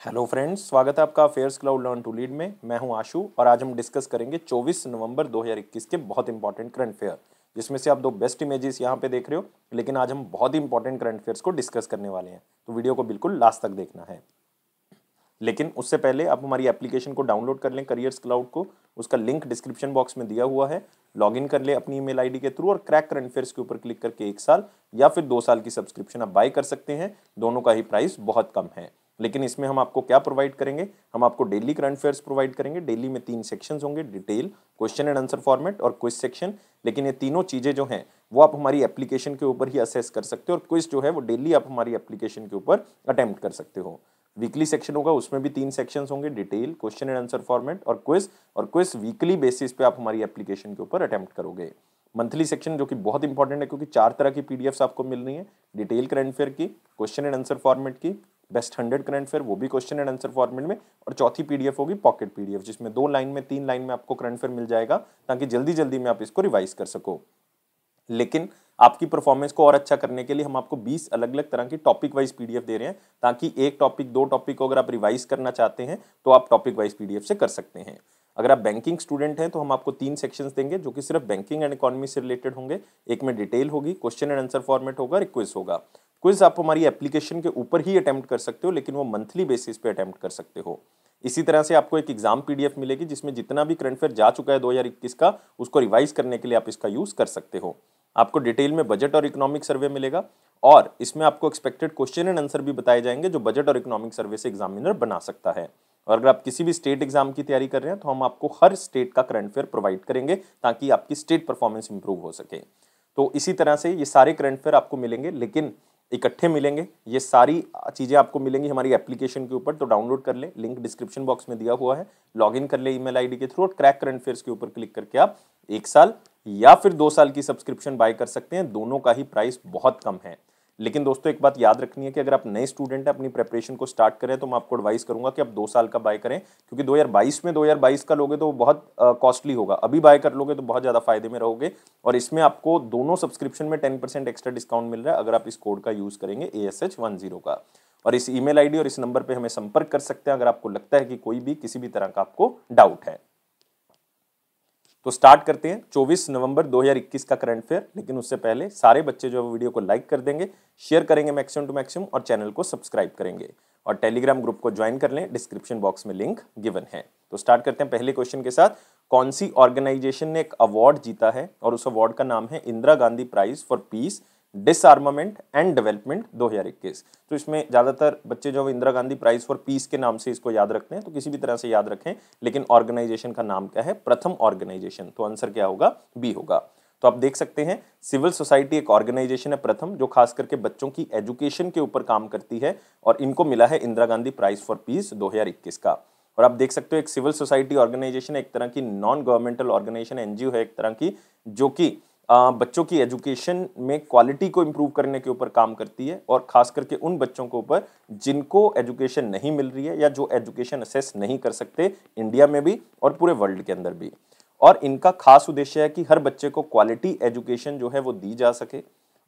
Hello friends स्वागत है आपका affairs cloud learn to lead में। मैं हूँ आशु और आज हम डिस्कस करेंगे 24 नवंबर 2021 के बहुत इंपॉर्टेंट करंट अफेयर जिसमें से आप दो बेस्ट इमेजेस यहाँ पे देख रहे हो, लेकिन आज हम बहुत ही इंपॉर्टेंट करंट अफेयर्स को डिस्कस करने वाले हैं। तो वीडियो को बिल्कुल लास्ट तक देखना है। लेकिन उससे पहले आप हमारी एप्लीकेशन को डाउनलोड कर लें करियर्स क्लाउड को। उसका लिंक डिस्क्रिप्शन बॉक्स में दिया हुआ है। लॉग इन कर ले अपनी ईमेल आईडी के थ्रू और क्रैक करंट अफेयर्स के ऊपर क्लिक करके एक साल या फिर दो साल की सब्सक्रिप्शन आप बाय कर सकते हैं। दोनों का ही प्राइस बहुत कम है। लेकिन इसमें हम आपको क्या प्रोवाइड करेंगे? हम आपको डेली करंट अफेयर्स प्रोवाइड करेंगे। डेली में तीन सेक्शन होंगे detail question and answer format और क्विज सेक्शन लेकिन ये तीनों चीज़ें जो हैं, वो आप हमारी एप्लीकेशन के ऊपर ही असेस कर सकते हो और क्विज जो है, वो डेली आप हमारी एप्लीकेशन के ऊपर अटैम्प्ट कर सकते हो। वीकली सेक्शन होगा, उसमें भी तीन सेक्शन होंगे detail question and answer format और क्विज और क्विज वीकली बेसिस पे आप हमारी एप्लीकेशन के ऊपर अटेम्प्ट करोगे। मंथली सेक्शन जो कि बहुत इंपॉर्टेंट है, क्योंकि चार तरह की पीडीएफ्स आपको मिल रही है। डिटेल करंट फेयर की क्वेश्चन एंड आंसर फॉर्मेट की बेस्ट हंड्रेड करंट फेयर वो भी क्वेश्चन एंड आंसर फॉर्मेट में, और चौथी पीडीएफ होगी पॉकेट पीडीएफ जिसमें दो लाइन में, तीन लाइन में आपको करंट फेयर मिल जाएगा, ताकि जल्दी जल्दी में आप इसको रिवाइज कर सको। लेकिन आपकी परफॉर्मेंस को और अच्छा करने के लिए हम आपको 20 अलग अलग तरह की टॉपिक वाइज पीडीएफ दे रहे हैं, ताकि एक टॉपिक दो टॉपिक को अगर आप रिवाइज करना चाहते हैं तो आप टॉपिक वाइज पीडीएफ से कर सकते हैं। अगर आप बैंकिंग स्टूडेंट हैं तो हम आपको तीन सेक्शंस देंगे, जो कि सिर्फ़ बैंकिंग एंड इकोनॉमी से रिलेटेड होंगे। एक में डिटेल होगी क्वेश्चन एंड आंसर फॉर्मेट होगा रिक्वेस्ट होगा। क्विज आप हमारी एप्लीकेशन के ऊपर ही अटैम्प्ट कर सकते हो, लेकिन वो मंथली बेसिस पे अटेम्प्ट कर सकते हो। इसी तरह से आपको एक एग्ज़ाम पीडीएफ मिलेगी, जिसमें जितना भी करंट फेयर जा चुका है 2021 का, उसको रिवाइज करने के लिए आप इसका यूज़ कर सकते हो। आपको डिटेल में बजट और इकोनॉमिक सर्वे मिलेगा, और इसमें आपको एक्सपेक्टेड क्वेश्चन एंड आंसर भी बताए जाएँगे, जो बजट और इकोनॉमिक सर्वे से एग्जामिनर बना सकता है। और अगर आप किसी भी स्टेट एग्ज़ाम की तैयारी कर रहे हैं तो हम आपको हर स्टेट का करंट फेयर प्रोवाइड करेंगे, ताकि आपकी स्टेट परफॉर्मेंस इंप्रूव हो सके। तो इसी तरह से ये सारे करंट फेयर आपको मिलेंगे, लेकिन इकट्ठे मिलेंगे, ये सारी चीज़ें आपको मिलेंगी हमारी एप्लीकेशन के ऊपर तो डाउनलोड कर लें। लिंक डिस्क्रिप्शन बॉक्स में दिया हुआ है। लॉगिन कर लें ईमेल आईडी के थ्रू और क्रैक करंट अफेयर्स के ऊपर क्लिक करके आप एक साल या फिर दो साल की सब्सक्रिप्शन बाय कर सकते हैं। दोनों का ही प्राइस बहुत कम है। लेकिन दोस्तों, एक बात याद रखनी है कि अगर आप नए स्टूडेंट हैं, अपनी प्रेपरेशन को स्टार्ट करें तो मैं आपको एडवाइस करूँगा कि आप दो साल का बाय करें, क्योंकि 2022 में 2022 का लोगे तो वो बहुत कॉस्टली होगा। अभी बाय कर लोगे तो बहुत ज़्यादा फ़ायदे में रहोगे और इसमें आपको दोनों सब्सक्रिप्शन में टेन परसेंट एक्स्ट्रा डिस्काउंट मिल रहा है अगर आप इस कोड का यूज़ करेंगे A S H one zero का। और इस ईमेल आईडी और इस नंबर पर हमें संपर्क कर सकते हैं अगर आपको लगता है कि कोई भी किसी भी तरह का आपको डाउट है। तो स्टार्ट करते हैं। 24 नवंबर 2021 का करंट फेयर लेकिन उससे पहले सारे बच्चे जो है वीडियो को लाइक कर देंगे शेयर करेंगे मैक्सिमम टू मैक्सिमम और चैनल को सब्सक्राइब करेंगे। और टेलीग्राम ग्रुप को ज्वाइन कर लें डिस्क्रिप्शन बॉक्स में लिंक गिवन है। तो स्टार्ट करते हैं पहले क्वेश्चन के साथ। कौन सी ऑर्गेनाइजेशन ने एक अवार्ड जीता है? और उस अवार्ड का नाम है Indira Gandhi prize for peace disarmament and development 2021 तो इसमें ज़्यादातर बच्चे जो Indira Gandhi prize for peace के नाम से इसको याद रखते हैं तो किसी भी तरह से याद रखें, लेकिन ऑर्गेनाइजेशन का नाम क्या है? प्रथम ऑर्गेनाइजेशन तो आंसर क्या होगा? बी होगा। तो आप देख सकते हैं सिविल सोसाइटी एक ऑर्गेनाइजेशन है प्रथम, जो खास करके बच्चों की एजुकेशन के ऊपर काम करती है, और इनको मिला है Indira Gandhi prize for peace 2021 का। और आप देख सकते हो, एक सिविल सोसाइटी ऑर्गेनाइजेशन एक तरह की नॉन गवर्नमेंटल ऑर्गेनाइजेशन एनजीओ है एक तरह की, जो कि बच्चों की एजुकेशन में क्वालिटी को इम्प्रूव करने के ऊपर काम करती है और खास करके उन बच्चों के ऊपर जिनको एजुकेशन नहीं मिल रही है या जो एजुकेशन असेस नहीं कर सकते इंडिया में भी और पूरे वर्ल्ड के अंदर भी। और इनका खास उद्देश्य है कि हर बच्चे को क्वालिटी एजुकेशन जो है वो दी जा सके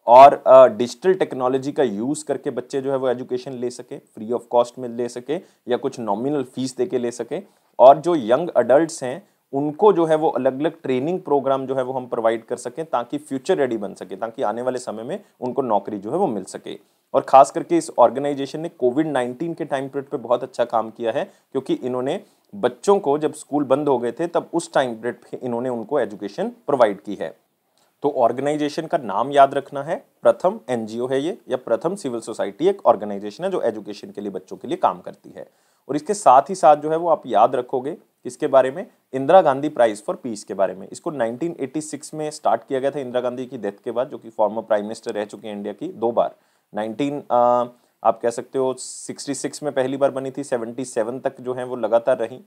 और डिजिटल टेक्नोलॉजी का यूज़ करके बच्चे जो है वो एजुकेशन ले सके, फ्री ऑफ़ कॉस्ट में ले सके या कुछ नॉमिनल फ़ीस दे के ले सके। और जो यंग अडल्ट हैं उनको जो है वो अलग अलग ट्रेनिंग प्रोग्राम जो है वो हम प्रोवाइड कर सकें ताकि फ्यूचर रेडी बन सके, ताकि आने वाले समय में उनको नौकरी जो है वो मिल सके। और खास करके इस ऑर्गेनाइजेशन ने कोविड नाइन्टीन के टाइम पीरियड पे बहुत अच्छा काम किया है, क्योंकि इन्होंने बच्चों को जब स्कूल बंद हो गए थे, तब उस टाइम पीरियड पे इन्होंने उनको एजुकेशन प्रोवाइड की है। तो ऑर्गेनाइजेशन का नाम याद रखना है, प्रथम एनजीओ है ये, या प्रथम सिविल सोसाइटी एक ऑर्गेनाइजेशन है जो एजुकेशन के लिए बच्चों के लिए काम करती है। और इसके साथ ही साथ जो है वो आप याद रखोगे इसके बारे में Indira Gandhi prize for peace के बारे में। इसको 1986 में स्टार्ट किया गया था इंदिरा गांधी की डेथ के बाद जो कि फॉर्मर प्राइम मिनिस्टर रह चुके हैं इंडिया की दो बार। 19 आ, आप कह सकते हो 66 में पहली बार बनी थी 77 तक जो है वो लगातार रही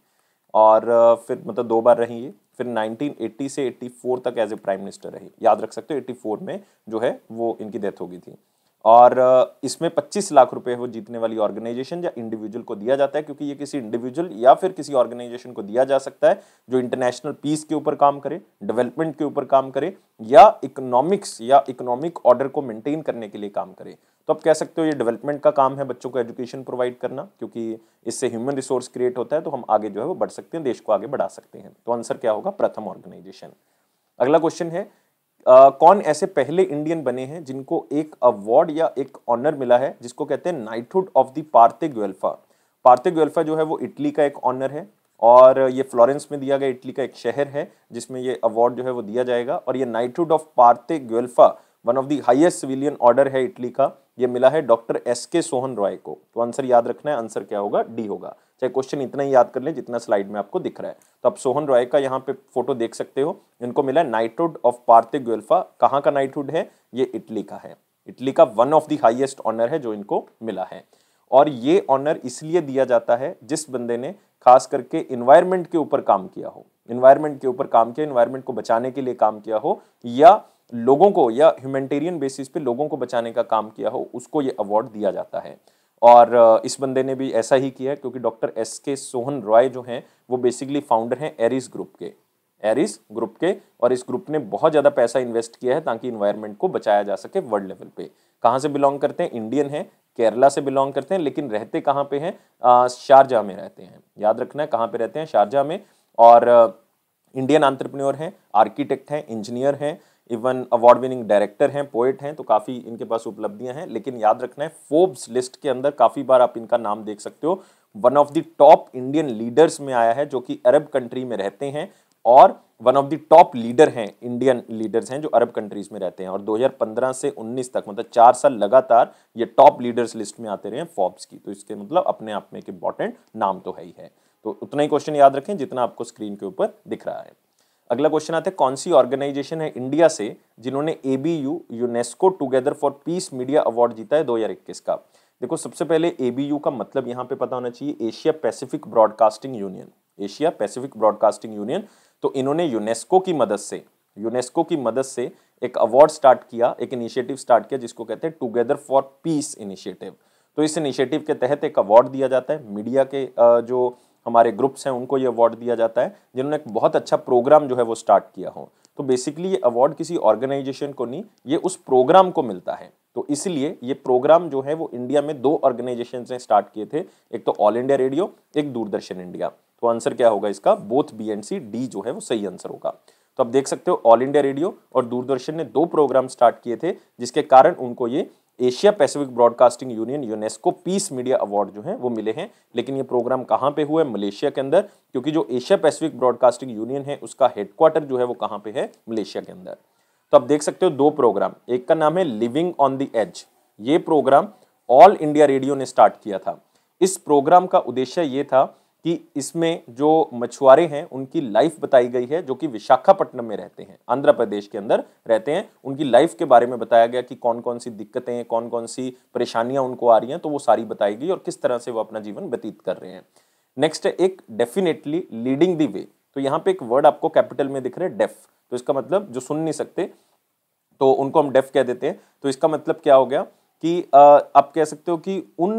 और फिर मतलब दो बार रही ये। फिर 1980 से 84 तक एज ए प्राइम मिनिस्टर रही। याद रख सकते हो 84 में जो है वो इनकी डेथ हो गई थी। और इसमें 25 लाख रुपए वो जीतने वाली ऑर्गेनाइजेशन या इंडिविजुअल को दिया जाता है, क्योंकि ये किसी इंडिविजुअल या फिर किसी ऑर्गेनाइजेशन को दिया जा सकता है, जो इंटरनेशनल पीस के ऊपर काम करे, डेवलपमेंट के ऊपर काम करे, या इकोनॉमिक्स या इकोनॉमिक ऑर्डर को मेंटेन करने के लिए काम करे। तो आप कह सकते हो ये डेवलपमेंट का काम है बच्चों को एजुकेशन प्रोवाइड करना, क्योंकि इससे ह्यूमन रिसोर्स क्रिएट होता है तो हम आगे जो है वो बढ़ सकते हैं, देश को आगे बढ़ा सकते हैं। तो आंसर क्या होगा? प्रथम ऑर्गेनाइजेशन। अगला क्वेश्चन है कौन ऐसे पहले इंडियन बने हैं जिनको एक अवार्ड या एक ऑनर मिला है, जिसको कहते हैं नाइटहुड ऑफ़ द पार्थे ग्वेल्फा पार्थे ग्वेल्फा जो है वो इटली का एक ऑनर है और ये फ्लोरेंस में दिया गया इटली का एक शहर है, जिसमें ये अवार्ड जो है वो दिया जाएगा। और ये नाइटहुड ऑफ़ पार्थे ग्वेल्फा one of the highest civilian order है इटली का। ये मिला है डॉक्टर एस के सोहन रॉय को। तो आंसर याद रखना है, आंसर क्या होगा? डी होगा। चाहे क्वेश्चन इतना ही याद कर लें जितना स्लाइड में आपको दिख रहा है। तो आप सोहन रॉय का यहाँ पे फ़ोटो देख सकते हो। इनको मिला है नाइटहुड ऑफ़ पार्थे ग्वेल्फा कहाँ का नाइटहुड है? ये इटली का है। इटली का one of the highest honour है जो इनको मिला है। और ये ऑनर इसलिए दिया जाता है जिस बंदे ने खास करके इन्वायरमेंट के ऊपर काम किया हो। इन्वायरमेंट के ऊपर काम किया इन्वायरमेंट को बचाने के लिए काम किया हो, या लोगों को या ह्यूमेटेरियन बेसिस पे लोगों को बचाने का काम किया हो, उसको ये अवार्ड दिया जाता है। और इस बंदे ने भी ऐसा ही किया है क्योंकि डॉक्टर एस के सोहन रॉय जो हैं, वो बेसिकली फाउंडर हैं एरिस ग्रुप के। एरिस ग्रुप के और इस ग्रुप ने बहुत ज़्यादा पैसा इन्वेस्ट किया है ताकि इन्वायरमेंट को बचाया जा सके वर्ल्ड लेवल पे। कहाँ से बिलोंग करते हैं? इंडियन है केरला से बिलोंग करते हैं, लेकिन रहते कहाँ पे हैं? शारजहाँ में रहते हैं। याद रखना है कहाँ पे रहते हैं? शारजहाँ में। और इंडियन आंट्रप्रन्योर हैं आर्किटेक्ट हैं इंजीनियर हैं इवन अवार्ड विनिंग डायरेक्टर हैं पोइट हैं तो काफ़ी इनके पास उपलब्धियाँ हैं, लेकिन याद रखना है फोर्ब्स लिस्ट के अंदर काफ़ी बार आप इनका नाम देख सकते हो। One of the top Indian leaders में आया है, जो कि अरब कंट्री में रहते हैं, और one of the top leader हैं इंडियन लीडर्स हैं, जो अरब कंट्रीज़ में रहते हैं, और 2015 से 19 तक मतलब चार साल लगातार ये टॉप लीडर्स लिस्ट में आते रहे हैं फॉर्ब्स की तो इसके मतलब अपने आप में एक इंपॉर्टेंट नाम तो है ही है। तो उतना ही क्वेश्चन याद रखें, जितना आपको स्क्रीन के ऊपर दिख रहा है। अगला क्वेश्चन आता है, कौन सी ऑर्गेनाइजेशन है इंडिया से जिन्होंने A B U UNESCO together for peace media award जीता है दो हज़ार इक्कीस का? देखो, सबसे पहले ए बी यू का मतलब यहाँ पे पता होना चाहिए Asia Pacific broadcasting union Asia Pacific broadcasting union तो इन्होंने यूनेस्को की मदद से यूनेस्को की मदद से एक अवार्ड स्टार्ट किया, एक इनिशिएटिव स्टार्ट किया जिसको कहते हैं टुगेदर फॉर पीस इनिशिएटिव तो इस इनिशिएटिव के तहत एक अवार्ड दिया जाता है मीडिया के जो हमारे ग्रुप्स हैं, उनको ये अवार्ड दिया जाता है, जिन्होंने एक बहुत अच्छा प्रोग्राम जो है वो स्टार्ट किया हो। तो बेसिकली ये अवार्ड किसी ऑर्गेनाइजेशन को नहीं, ये उस प्रोग्राम को मिलता है। तो इसलिए ये प्रोग्राम जो है वो इंडिया में दो ऑर्गेनाइजेशन ने स्टार्ट किए थे, एक तो ऑल इंडिया रेडियो एक दूरदर्शन इंडिया तो आंसर क्या होगा इसका? Both B and C D जो है वो सही आंसर होगा। तो आप देख सकते हो ऑल इंडिया रेडियो और दूरदर्शन ने दो प्रोग्राम स्टार्ट किए थे, जिसके कारण उनको ये Asia Pacific broadcasting union, UNESCO peace media award जो है, वो मिले हैं। लेकिन ये प्रोग्राम कहाँ पे हुआ है? मलेशिया के अंदर, क्योंकि जो एशिया पैसिफिक ब्रॉडकास्टिंग यूनियन है, उसका हेडक्वार्टर जो है, वो कहाँ पे है? मलेशिया के अंदर। तो आप देख सकते हो दो प्रोग्राम। एक का नाम है लिविंग ऑन द एज ये प्रोग्राम ऑल इंडिया रेडियो ने स्टार्ट किया था। इस प्रोग्राम का उद्देश्य ये था कि इसमें जो मछुआरे हैं, उनकी लाइफ बताई गई है, जो कि विशाखापट्टनम में रहते हैं, आंध्र प्रदेश के अंदर रहते हैं। उनकी लाइफ के बारे में बताया गया कि कौन कौन सी दिक्कतें कौन कौन सी परेशानियाँ उनको आ रही हैं तो वो सारी बताई गई और किस तरह से वो अपना जीवन व्यतीत कर रहे हैं। नेक्स्ट एक डेफिनेटली लीडिंग दी वे तो यहाँ पे एक वर्ड आपको कैपिटल में दिख रहे हैं डेफ तो इसका मतलब जो सुन नहीं सकते तो उनको हम डेफ कह देते हैं। तो इसका मतलब क्या हो गया? कि आप कह सकते हो कि उन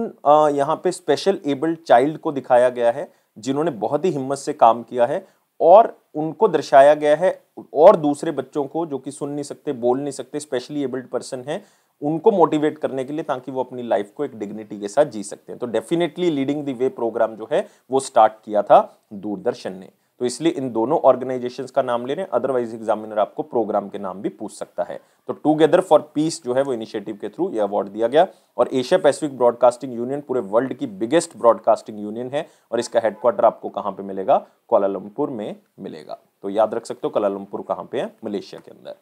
यहाँ पे स्पेशल एबल्ड चाइल्ड को दिखाया गया है, जिन्होंने बहुत ही हिम्मत से काम किया है और उनको दर्शाया गया है और दूसरे बच्चों को जो कि सुन नहीं सकते, बोल नहीं सकते स्पेशली एबल्ड पर्सन है, उनको मोटिवेट करने के लिए ताकि वो अपनी लाइफ को एक डिग्निटी के साथ जी सकते हैं। तो definitely leading the way programme जो है, वो स्टार्ट किया था दूरदर्शन ने। तो इसलिए इन दोनों ऑर्गेनाइजेशंस का नाम ले रहे हैं अदरवाइज़ एग्जामिनर आपको प्रोग्राम के नाम भी पूछ सकता है। तो टूगेदर फॉर पीस जो है वो इनिशिएटिव के थ्रू ये अवार्ड दिया गया। और एशिया पैसिफिक ब्रॉडकास्टिंग यूनियन पूरे वर्ल्ड की बिगेस्ट ब्रॉडकास्टिंग यूनियन है और इसका हेडक्वार्टर आपको कहाँ पे मिलेगा? कोलालमपुर में मिलेगा। तो याद रख सकते हो कोलालमपुर कहाँ पे है? मलेशिया के अंदर।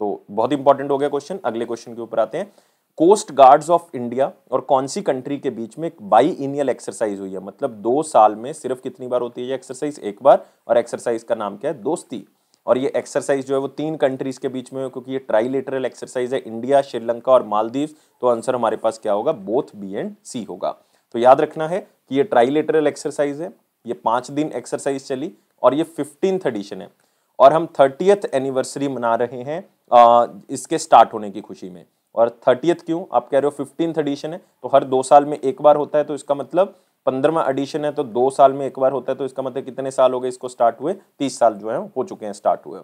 तो बहुत इंपॉर्टेंट हो गया क्वेश्चन अगले क्वेश्चन के ऊपर आते हैं। कोस्ट गार्ड्स ऑफ़ इंडिया और कौन सी कंट्री के बीच में एक बाई इनियल एक्सरसाइज हुई है? मतलब दो साल में सिर्फ़ कितनी बार होती है ये एक्सरसाइज एक बार। और एक्सरसाइज का नाम क्या है? दोस्ती। और ये एक्सरसाइज जो है वो तीन कंट्रीज़ के बीच में हो, क्योंकि ये ट्राईलेटरल एक्सरसाइज है इंडिया श्रीलंका और मालदीव तो आंसर हमारे पास क्या होगा? बोथ बी एंड सी होगा। तो याद रखना है कि ये ट्राईलेटरल एक्सरसाइज है, ये पाँच दिन एक्सरसाइज चली और ये फिफ्टींथ एडिशन है। और हम थर्टियथ एनिवर्सरी मना रहे हैं इसके स्टार्ट होने की खुशी में। और थर्टियथ क्यों? आप कह रहे हो फिफ्टींथ एडिशन है तो हर दो साल में एक बार होता है तो इसका मतलब पंद्रहवा एडिशन है तो दो साल में एक बार होता है तो इसका मतलब कितने साल हो गए इसको स्टार्ट हुए? तीस साल जो है, हो चुके हैं स्टार्ट हुए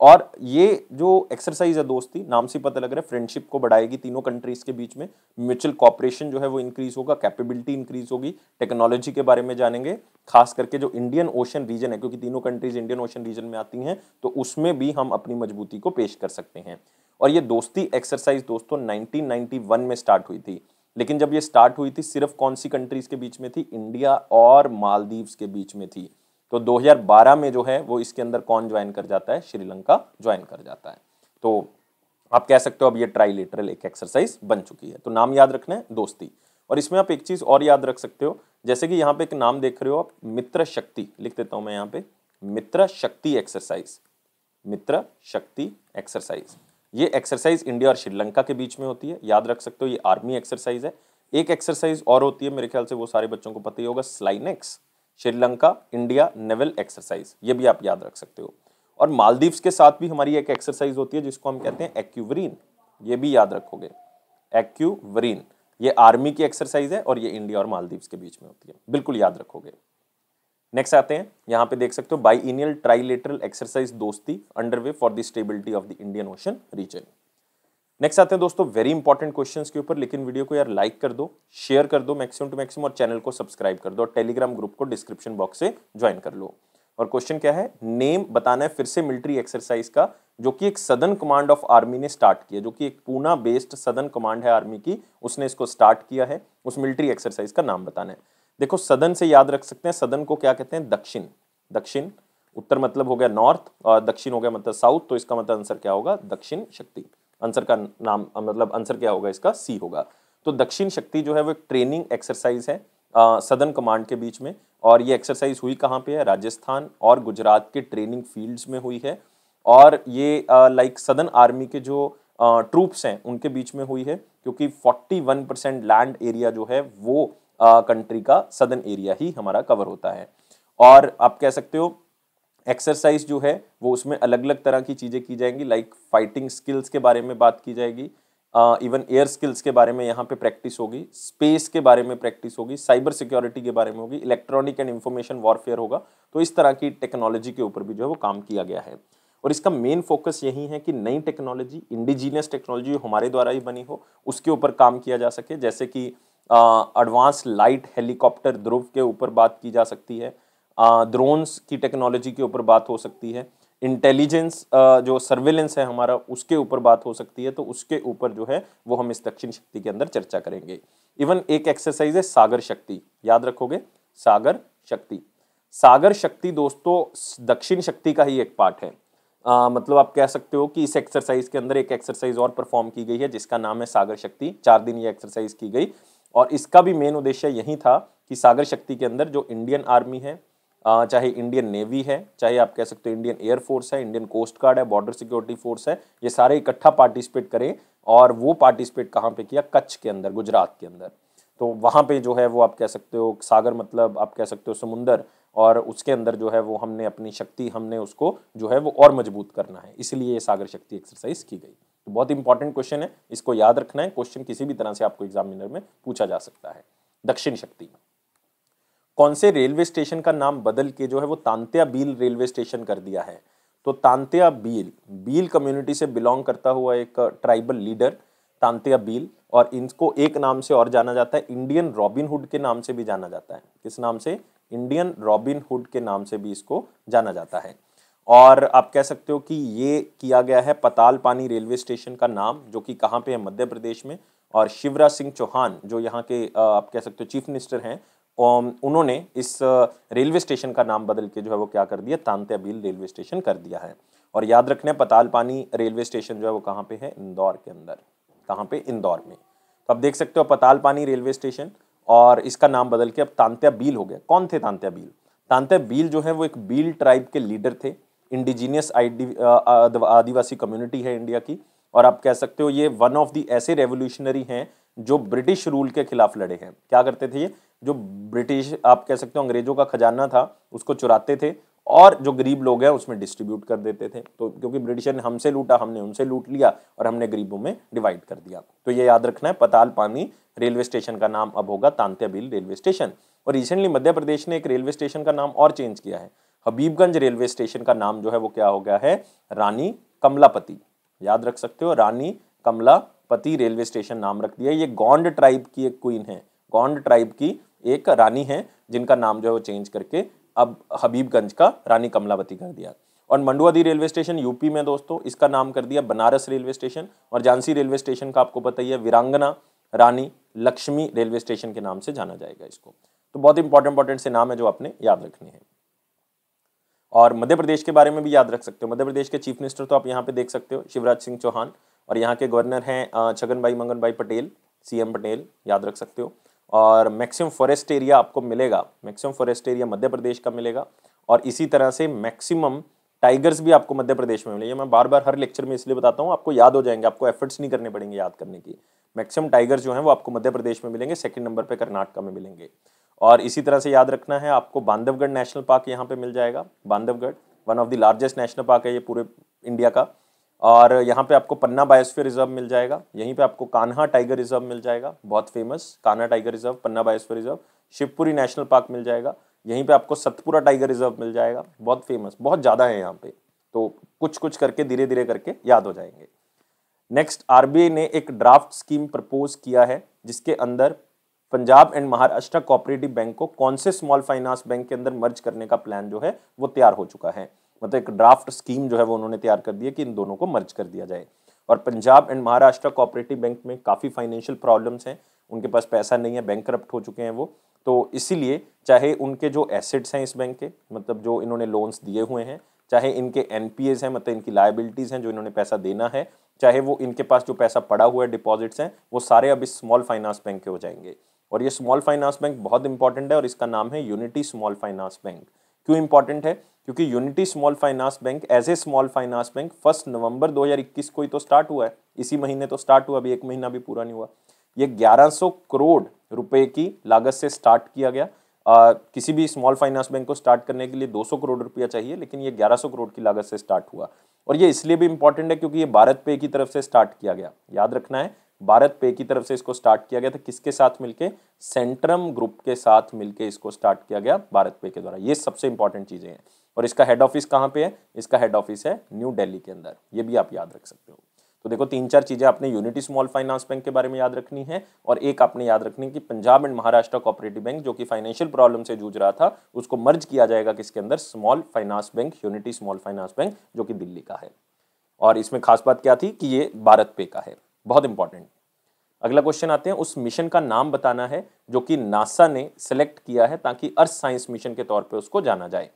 और ये जो एक्सरसाइज है दोस्ती, नाम से पता लग रहा है फ्रेंडशिप को बढ़ाएगी तीनों कंट्रीज़ के बीच में म्यूचुअल कॉपरेशन जो है वो इंक्रीज होगा कैपेबिलिटी इंक्रीज होगी टेक्नोलॉजी के बारे में जानेंगे, खास करके जो इंडियन ओशन रीजन है, क्योंकि तीनों कंट्रीज़ इंडियन ओशन रीजन में आती हैं तो उसमें भी हम अपनी मजबूती को पेश कर सकते हैं। और ये दोस्ती एक्सरसाइज दोस्तों 1991 में स्टार्ट हुई थी। लेकिन जब ये स्टार्ट हुई थी, सिर्फ़ कौन सी कंट्रीज़ के बीच में थी? इंडिया और मालदीव्स के बीच में थी। तो 2012 में जो है, वो इसके अंदर कौन ज्वाइन कर जाता है? श्रीलंका ज्वाइन कर जाता है। तो आप कह सकते हो अब ये ट्राईलेटरल एक एक्सरसाइज बन चुकी है। तो नाम याद रखना है, दोस्ती। और इसमें आप एक चीज़ और याद रख सकते हो, जैसे कि यहाँ पे एक नाम देख रहे हो आप, मित्र शक्ति। लिख देता हूँ मैं यहाँ पे, मित्र शक्ति एक्सरसाइज मित्र शक्ति एक्सरसाइज ये एक्सरसाइज इंडिया और श्रीलंका के बीच में होती है। याद रख सकते हो, ये आर्मी एक्सरसाइज है। एक एक्सरसाइज और होती है, मेरे ख्याल से वो सारे बच्चों को पता ही होगा SLINEX Sri Lanka India naval exercise ये भी आप याद रख सकते हो। और मालदीव्स के साथ भी हमारी एक एक्सरसाइज होती है, जिसको हम कहते हैं एक्यूवरीन ये भी याद रखोगे। एक्यूवरीन ये आर्मी की एक्सरसाइज है और ये इंडिया और मालदीव्स के बीच में होती है। बिल्कुल याद रखोगे। नेक्स्ट आते हैं। यहाँ पे देख सकते हो by इनियल trilateral exercise Dosti underway for the stability of the Indian Ocean region next आते हैं दोस्तों वेरी इंपॉर्टेंट क्वेश्चन के ऊपर, लेकिन वीडियो को यार लाइक कर दो शेयर कर दो मैक्सिमम टू मैक्सिमम और चैनल को सब्सक्राइब कर दो, और टेलीग्राम ग्रुप को डिस्क्रिप्शन बॉक्स से ज्वाइन कर लो। और क्वेश्चन क्या है? नेम बताना है फिर से मिलिट्री एक्सरसाइज का, जो कि एक सदन कमांड ऑफ़ आर्मी ने स्टार्ट किया, जो कि एक पूना बेस्ड सदन कमांड है आर्मी की, उसने इसको स्टार्ट किया है, उस मिलिट्री एक्सरसाइज का नाम बताना है। देखो सदन से याद रख सकते हैं। सदन को क्या कहते हैं? दक्षिण। दक्षिण उत्तर मतलब हो गया नॉर्थ और दक्षिण हो गया मतलब साउथ तो इसका मतलब आंसर क्या होगा? दक्षिण शक्ति। आंसर का नाम मतलब आंसर क्या होगा इसका? सी होगा। तो दक्षिण शक्ति जो है वो एक ट्रेनिंग एक्सरसाइज है आ, सदन कमांड के बीच में। और ये एक्सरसाइज हुई कहाँ पे है? राजस्थान और गुजरात के ट्रेनिंग फील्ड्स में हुई है। और ये लाइक सदन आर्मी के जो ट्रूप्स हैं उनके बीच में हुई है। क्योंकि 41 परसेंट लैंड एरिया जो है वो कंट्री का सदन एरिया ही हमारा कवर होता है। और आप कह सकते हो एक्सरसाइज जो है, वो उसमें अलग अलग तरह की चीज़ें की जाएँगी लाइक फाइटिंग स्किल्स के बारे में बात की जाएगी इवन एयर स्किल्स के बारे में यहाँ पे प्रैक्टिस होगी स्पेस के बारे में प्रैक्टिस होगी साइबर सिक्योरिटी के बारे में होगी इलेक्ट्रॉनिक एंड इन्फॉर्मेशन वॉरफेयर होगा तो इस तरह की टेक्नोलॉजी के ऊपर भी जो है वो काम किया गया है। और इसका मेन फोकस यही है कि नई टेक्नोलॉजी इंडिजीनियस टेक्नोलॉजी हमारे द्वारा ही बनी हो, उसके ऊपर काम किया जा सके, जैसे कि एडवांस लाइट हेलीकॉप्टर ध्रुव के ऊपर बात की जा सकती है। ड्रोन्स की टेक्नोलॉजी के ऊपर बात हो सकती है। इंटेलिजेंस जो सर्वेलेंस है हमारा उसके ऊपर बात हो सकती है। तो उसके ऊपर जो है वो हम इस दक्षिण शक्ति के अंदर चर्चा करेंगे। इवन एक एक्सरसाइज है सागर शक्ति। याद रखोगे? सागर शक्ति। सागर शक्ति दोस्तों दक्षिण शक्ति का ही एक पार्ट है। आ, मतलब आप कह सकते हो कि इस एक्सरसाइज के अंदर एक एक्सरसाइज और परफॉर्म की गई है जिसका नाम है सागर शक्ति। चार दिन ये एक्सरसाइज की गई। और इसका भी मेन उद्देश्य यही था कि सागर शक्ति के अंदर जो इंडियन आर्मी है चाहे इंडियन नेवी है, चाहे आप कह सकते हो इंडियन एयरफोर्स है इंडियन कोस्ट गार्ड है बॉर्डर सिक्योरिटी फोर्स है, ये सारे इकट्ठा पार्टिसिपेट करें और वो पार्टिसिपेट कहाँ पे किया? कच्छ के अंदर, गुजरात के अंदर। तो वहाँ पे जो है वो आप कह सकते हो सागर मतलब आप कह सकते हो समुंदर और उसके अंदर जो है वो हमने अपनी शक्ति हमने उसको जो है वो और मज़बूत करना है। इसलिए ये सागर शक्ति एक्सरसाइज की गई। तो बहुत इंपॉर्टेंट क्वेश्चन है। इसको याद रखना है। क्वेश्चन किसी भी तरह से आपको एग्जामिनर में पूछा जा सकता है। दक्षिण शक्ति। कौन से रेलवे स्टेशन का नाम बदल के जो है वो तांत्या बील रेलवे स्टेशन कर दिया है? तो तांत्या बील बील कम्युनिटी से बिलोंग करता हुआ एक ट्राइबल लीडर तांत्या बील, और इनको एक नाम से और जाना जाता है। इंडियन रॉबिन हुड के नाम से भी जाना जाता है। किस नाम से? इंडियन रॉबिन हुड के नाम से भी इसको जाना जाता है। और आप कह सकते हो कि ये किया गया है पताल पानी रेलवे स्टेशन का नाम, जो कि कहाँ पे है? मध्य प्रदेश में। और शिवराज सिंह चौहान, जो यहाँ के आप कह सकते हो, चीफ मिनिस्टर हैं उन्होंने इस रेलवे स्टेशन का नाम बदल के जो है वो क्या कर दिया? तांत्याबील रेलवे स्टेशन कर दिया है। और याद रखने पताल पानी रेलवे स्टेशन जो है वो कहाँ पे है? इंदौर के अंदर। कहाँ पे? इंदौर में। तो आप देख सकते हो पताल पानी रेलवे स्टेशन और इसका नाम बदल के अब तांत्या बील हो गया। कौन थे तांत्या बील तांत्या बील जो है वो एक बील ट्राइब के लीडर थे। इंडिजीनियस आदिवासी कम्युनिटी है इंडिया की, और आप कह सकते हो ये वन ऑफ़ दी ऐसे रेवोल्यूशनरी हैं जो ब्रिटिश रूल के खिलाफ लड़े हैं। क्या करते थे ये? जो ब्रिटिश आप कह सकते हो अंग्रेज़ों का खजाना था, उसको चुराते थे, और जो गरीब लोग हैं उसमें डिस्ट्रीब्यूट कर देते थे। तो क्योंकि ब्रिटिशर ने हमसे लूटा, हमने उनसे लूट लिया, और हमने गरीबों में डिवाइड कर दिया। तो ये याद रखना है पताल पानी रेलवे स्टेशन का नाम अब होगा तांत्याबिल रेलवे स्टेशन। और रिसेंटली मध्य प्रदेश ने एक रेलवे स्टेशन का नाम और चेंज किया है। हबीबगंज रेलवे स्टेशन का नाम जो है वो क्या हो गया है? रानी कमलापति। याद रख सकते हो, रानी कमलापति रेलवे स्टेशन नाम रख दिया ये गौंड ट्राइब की एक क्वीन है। गौंड ट्राइब की एक रानी है, जिनका नाम जो है वो चेंज करके अब हबीबगंज का रानी कमलावती कर दिया। और मंडुआदी रेलवे स्टेशन यूपी में दोस्तों, इसका नाम कर दिया बनारस रेलवे स्टेशन। और झांसी रेलवे स्टेशन का आपको पता ही है, वीरांगना रानी लक्ष्मी रेलवे स्टेशन के नाम से जाना जाएगा इसको। तो बहुत इंपॉर्टेंट इंपॉर्टेंट से नाम है जो आपने याद रखने हैं। और मध्य प्रदेश के बारे में भी याद रख सकते हो। मध्य प्रदेश के चीफ मिनिस्टर तो आप यहाँ पे देख सकते हो, शिवराज सिंह चौहान और यहाँ के गवर्नर हैं छगन भाई मंगन भाई पटेल, सीएम पटेल, याद रख सकते हो। और मैक्सिमम फॉरेस्ट एरिया आपको मिलेगा, maximum forest area Madhya Pradesh का मिलेगा और इसी तरह से मैक्सिमम टाइगर्स भी आपको मध्य प्रदेश में मिलेंगे। मैं बार बार हर लेक्चर में इसलिए बताता हूँ, आपको याद हो जाएँगे, आपको एफर्ट्स नहीं करने पड़ेंगे याद करने की। मैक्सिमम टाइगर्स जो हैं वो आपको मध्य प्रदेश में मिलेंगे सेकंड नंबर पे कर्नाटका में मिलेंगे। और इसी तरह से याद रखना है, आपको बांधवगढ़ नेशनल पार्क यहाँ पे मिल जाएगा। Bandhavgarh one of the largest national park है ये पूरे इंडिया का। और यहाँ पे आपको पन्ना बायोस्फीयर रिज़र्व मिल जाएगा। यहीं पे आपको कान्हा टाइगर रिज़र्व मिल जाएगा, बहुत famous Kanha tiger reserve Panna biosphere reserve Shivpuri national park मिल जाएगा। यहीं पे आपको सतपुरा टाइगर रिज़र्व मिल जाएगा, बहुत फ़ेमस बहुत ज़्यादा है यहाँ पे। तो कुछ कुछ करके धीरे धीरे करके याद हो जाएँगे। नेक्स्ट आरबीआई ने एक ड्राफ्ट स्कीम प्रपोज किया है, जिसके अंदर Punjab and Maharashtra cooperative bank को कौन से स्मॉल फाइनेंस बैंक के अंदर मर्ज करने का प्लान जो है वो तैयार हो चुका है? मतलब एक ड्राफ्ट स्कीम जो है वो उन्होंने तैयार कर दिया कि इन दोनों को मर्ज कर दिया जाए। और Punjab and Maharashtra cooperative bank में काफ़ी फाइनेंशियल प्रॉब्लम्स हैं। उनके पास पैसा नहीं है बैंक करप्ट हो चुके हैं वो। तो इसीलिए चाहे उनके जो एसेट्स हैं इस बैंक के मतलब जो इन्होंने लोन्स दिए हुए हैं, चाहे इनके एन हैं मतलब इनकी लाइबिलिटीज़ हैं जो इन्होंने पैसा देना है, चाहे वो इनके पास जो पैसा पड़ा हुआ है डिपॉजिट्स हैं, वो सारे अब इस स्मॉल फाइनेंस बैंक के हो जाएँगे। और ये स्मॉल फाइनेंस बैंक बहुत इंपॉर्टेंट है और इसका नाम है यूनिटी स्मॉल फाइनेंस बैंक। क्यों इंपॉर्टेंट है? क्योंकि unity small finance bank as a small finance bank first November 2021 को ही तो स्टार्ट हुआ है। इसी महीने तो स्टार्ट हुआ अभी एक महीना भी पूरा नहीं हुआ। ये 1100 करोड़ रुपए की लागत से स्टार्ट किया गया। आ, किसी भी स्मॉल फाइनेंस बैंक को स्टार्ट करने के लिए 200 करोड़ रुपया चाहिए लेकिन ये 1100 करोड़ की लागत से स्टार्ट हुआ। और ये इसलिए भी इंपॉर्टेंट है क्योंकि ये भारत पे की तरफ़ से स्टार्ट किया गया। याद रखना है भारत पे की तरफ़ से इसको स्टार्ट किया गया था। किसके साथ मिलके? सेंट्रम ग्रुप के साथ मिलके इसको स्टार्ट किया गया भारत पे के द्वारा। ये सबसे इंपॉर्टेंट चीज़ें हैं। और इसका हेड ऑफ़िस कहाँ पे है? इसका हेड ऑफ़िस है न्यू दिल्ली के अंदर। ये भी आप याद रख सकते हो। तो देखो, तीन चार चीज़ें आपने यूनिटी स्मॉल फाइनेंस बैंक के बारे में याद रखनी है और एक आपने याद रखनी है कि Punjab and Maharashtra cooperative bank जो कि फाइनेंशियल प्रॉब्लम से जूझ रहा था, उसको मर्ज किया जाएगा किसके अंदर? Small finance bank unity small finance bank जो कि दिल्ली का है। और इसमें खास बात क्या थी कि ये भारत पे का है। बहुत इंपॉर्टेंट अगला क्वेश्चन आते हैं, उस मिशन का नाम बताना है, जो कि नासा ने सेलेक्ट किया है ताकि अर्थ साइंस मिशन के तौर पे उसको जाना जाए।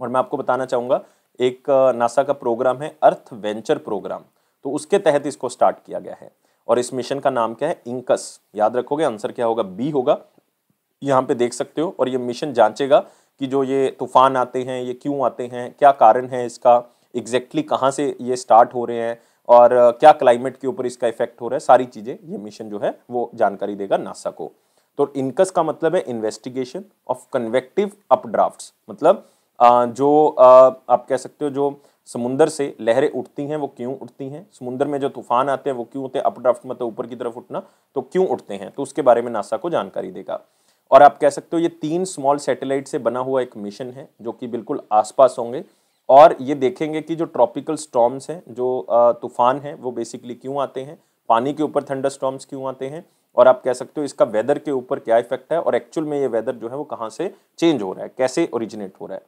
और मैं आपको बताना चाहूँगा, एक नासा का प्रोग्राम है अर्थ वेंचर प्रोग्राम तो उसके तहत इसको स्टार्ट किया गया है। और इस मिशन का नाम क्या है? इंकस याद रखोगे आंसर क्या होगा? बी होगा। यहाँ पे देख सकते हो, और ये मिशन जांचेगा कि जो ये तूफ़ान आते हैं, ये क्यों आते हैं, क्या कारण है इसका? एग्जैक्टली exactly कहाँ से ये स्टार्ट हो रहे हैं? और क्या क्लाइमेट के ऊपर इसका इफ़ेक्ट हो रहा है, सारी चीज़ें, ये मिशन जो है, वो जानकारी देगा नासा को। तो इनकस का मतलब है इन्वेस्टिगेशन ऑफ़ कन्वेक्टिव अपड्राफ्ट्स मतलब जो आप कह सकते हो, जो समुंदर से लहरें उठती हैं, वो क्यों उठती हैं? समुंदर में जो तूफ़ान आते हैं, वो क्यों होते हैं? अपड्राफ्ट मतलब ऊपर की तरफ़ उठना तो क्यों उठते हैं? तो उसके बारे में नासा को जानकारी देगा। और आप कह सकते हो, ये तीन स्मॉल सैटेलाइट से बना हुआ एक मिशन है, जो कि बिल्कुल आसपास होंगे। और ये देखेंगे कि जो ट्रॉपिकल स्टॉम्स हैं, जो तूफ़ान हैं, वो बेसिकली क्यों आते हैं? पानी के ऊपर थंडर स्टॉम्स क्यों आते हैं? और आप कह सकते हो इसका वेदर के ऊपर क्या इफ़ेक्ट है? और एक्चुअल में ये वेदर जो है वो कहाँ से चेंज हो रहा है? कैसे ओरिजिनेट हो रहा है?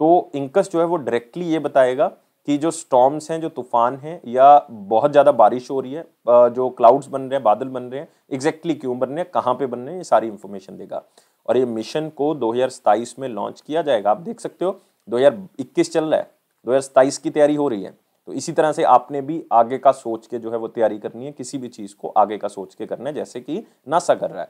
तो इंकस जो है वो डायरेक्टली ये बताएगा कि जो स्टॉम्स हैं, जो तूफ़ान हैं, या बहुत ज़्यादा बारिश हो रही है जो क्लाउड्स बन रहे हैं, बादल बन रहे हैं एग्जैक्टली क्यों बन रहे हैं, कहाँ पे बन रहे हैं, ये सारी इन्फॉर्मेशन देगा। और ये मिशन को 2027 में लॉन्च किया जाएगा। आप देख सकते हो 2021 चल रहा है 2027 की तैयारी हो रही है तो इसी तरह से आपने भी आगे का सोच के जो है वो तैयारी करनी है, किसी भी चीज़ को आगे का सोच के करना है, जैसे कि नासा कर रहा है।